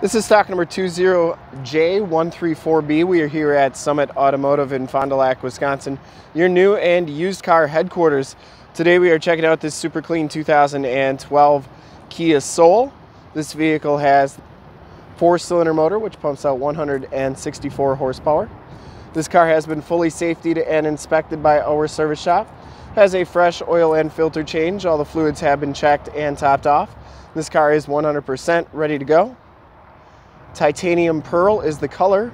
This is stock number 20J134B. We are here at Summit Automotive in Fond du Lac, Wisconsin, your new and used car headquarters. Today we are checking out this super clean 2012 Kia Soul. This vehicle has four-cylinder motor which pumps out 164 horsepower. This car has been fully safetied and inspected by our service shop. Has a fresh oil and filter change. All the fluids have been checked and topped off. This car is 100% ready to go. Titanium Pearl is the color.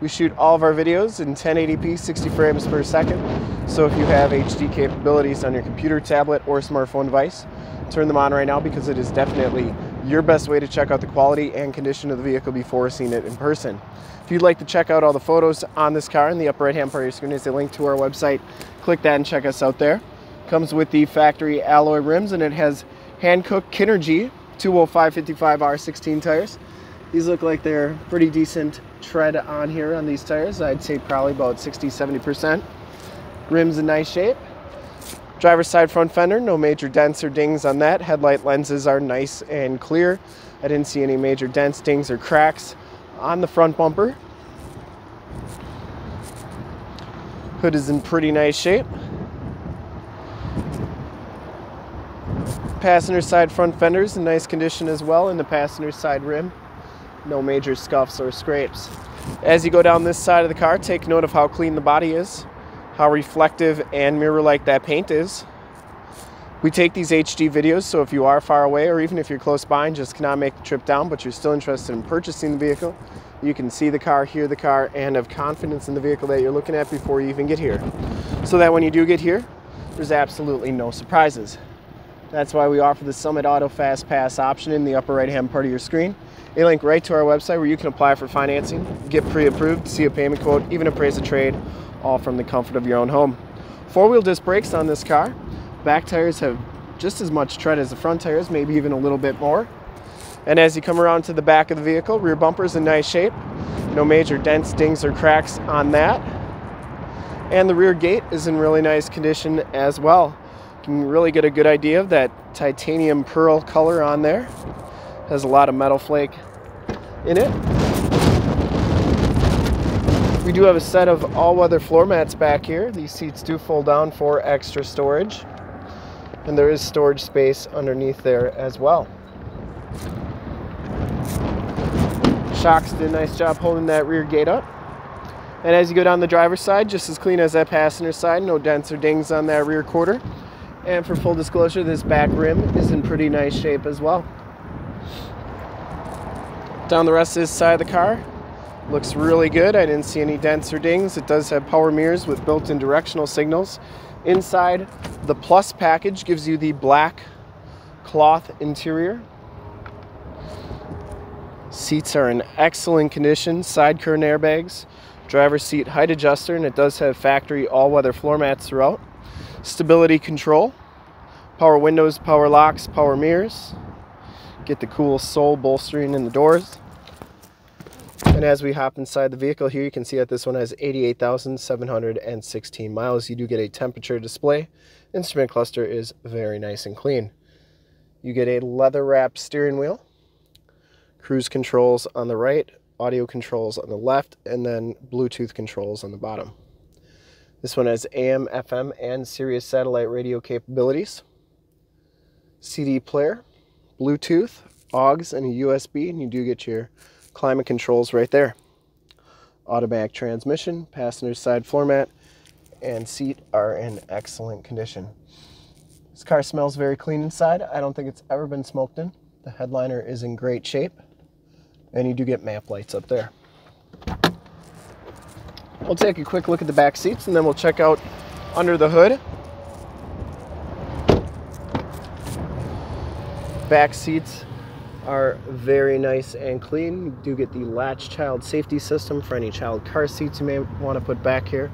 We shoot all of our videos in 1080p 60 frames per second. So if you have HD capabilities on your computer, tablet, or smartphone device, turn them on right now because it is definitely your best way to check out the quality and condition of the vehicle before seeing it in person. If you'd like to check out all the photos on this car in the upper right hand part of your screen is a link to our website. Click that and check us out there. Comes with the factory alloy rims and it has Hankook Kinergy 205/55 R16 tires. These look like they're pretty decent tread on here on these tires. I'd say probably about 60, 70%. Rims in nice shape. Driver's side front fender, no major dents or dings on that. Headlight lenses are nice and clear. I didn't see any major dents, dings, or cracks on the front bumper. Hood is in pretty nice shape. Passenger side front fenders in nice condition as well, and the passenger side rim no major scuffs or scrapes. As you go down this side of the car, take note of how clean the body is, how reflective and mirror-like that paint is. We take these HD videos, so if you are far away or even if you're close by and just cannot make the trip down, but you're still interested in purchasing the vehicle, you can see the car, hear the car, and have confidence in the vehicle that you're looking at before you even get here. So that when you do get here, there's absolutely no surprises. That's why we offer the Summit Auto Fast Pass option in the upper right hand part of your screen a link right to our website where you can apply for financing, get pre-approved, see a payment quote, even appraise a trade, all from the comfort of your own home. Four-wheel disc brakes on this car. Back tires have just as much tread as the front tires, maybe even a little bit more. And as you come around to the back of the vehicle, rear bumper's in nice shape. No major dents, dings, or cracks on that. And the rear gate is in really nice condition as well. Can really get a good idea of that titanium pearl color on there. Has a lot of metal flake in it. We do have a set of all-weather floor mats back here. These seats do fold down for extra storage. And there is storage space underneath there as well. Shocks did a nice job holding that rear gate up. And as you go down the driver's side, just as clean as that passenger side, no dents or dings on that rear quarter. And for full disclosure, this back rim is in pretty nice shape as well. Down the rest of this side of the car, looks really good. I didn't see any dents or dings. It does have power mirrors with built-in directional signals. Inside, the Plus package gives you the black cloth interior. Seats are in excellent condition, side curtain airbags, driver's seat height adjuster, and it does have factory all-weather floor mats throughout. Stability control, power windows, power locks, power mirrors. Get the cool Soul bolstering in the doors. And as we hop inside the vehicle here, you can see that this one has 88,716 miles. You do get a temperature display. Instrument cluster is very nice and clean. You get a leather wrapped steering wheel, cruise controls on the right, audio controls on the left, and then Bluetooth controls on the bottom. This one has AM, FM, and Sirius satellite radio capabilities. CD player, Bluetooth, AUX, and a USB, and you do get your climate controls right there. Automatic transmission, passenger side floor mat, and seat are in excellent condition. This car smells very clean inside. I don't think it's ever been smoked in. The headliner is in great shape, and you do get map lights up there. We'll take a quick look at the back seats and then we'll check out under the hood. Back seats are very nice and clean. You do get the latch child safety system for any child car seats you may want to put back here.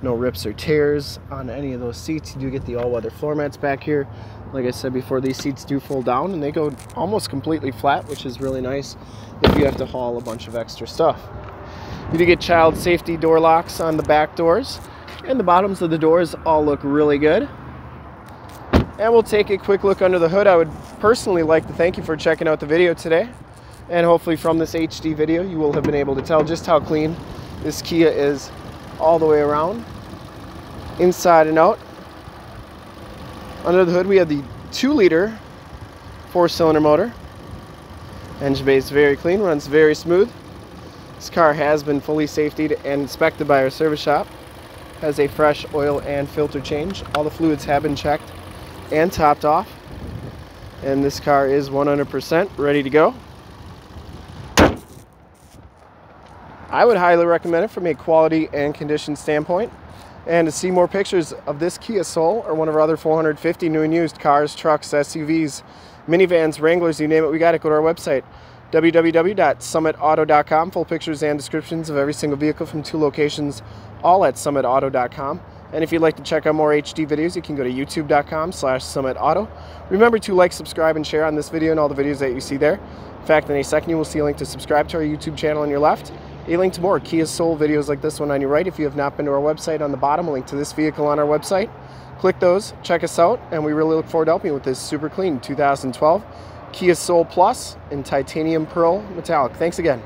No rips or tears on any of those seats. You do get the all-weather floor mats back here. Like I said before, these seats do fold down and they go almost completely flat, which is really nice if you have to haul a bunch of extra stuff. You do get child safety door locks on the back doors and the bottoms of the doors all look really good. And we'll take a quick look under the hood. I would personally like to thank you for checking out the video today. And hopefully from this HD video, you will have been able to tell just how clean this Kia is all the way around, inside and out. Under the hood, we have the two liter four cylinder motor. Engine bay is very clean, runs very smooth. This car has been fully safetied and inspected by our service shop. Has a fresh oil and filter change. All the fluids have been checked and topped off. And this car is 100% ready to go. I would highly recommend it from a quality and condition standpoint. And to see more pictures of this Kia Soul or one of our other 450 new and used cars, trucks, SUVs, minivans, Wranglers, you name it, we got it. Go to our website, www.summitauto.com. Full pictures and descriptions of every single vehicle from two locations, all at summitauto.com. And if you'd like to check out more HD videos, you can go to youtube.com slash summitauto. Remember to like, subscribe, and share on this video and all the videos that you see there. In fact, in a second, you will see a link to subscribe to our YouTube channel on your left, a link to more Kia Soul videos like this one on your right. If you have not been to our website on the bottom, a link to this vehicle on our website. Click those, check us out, and we really look forward to helping you with this super clean 2012 Kia Soul Plus in titanium pearl metallic. Thanks again.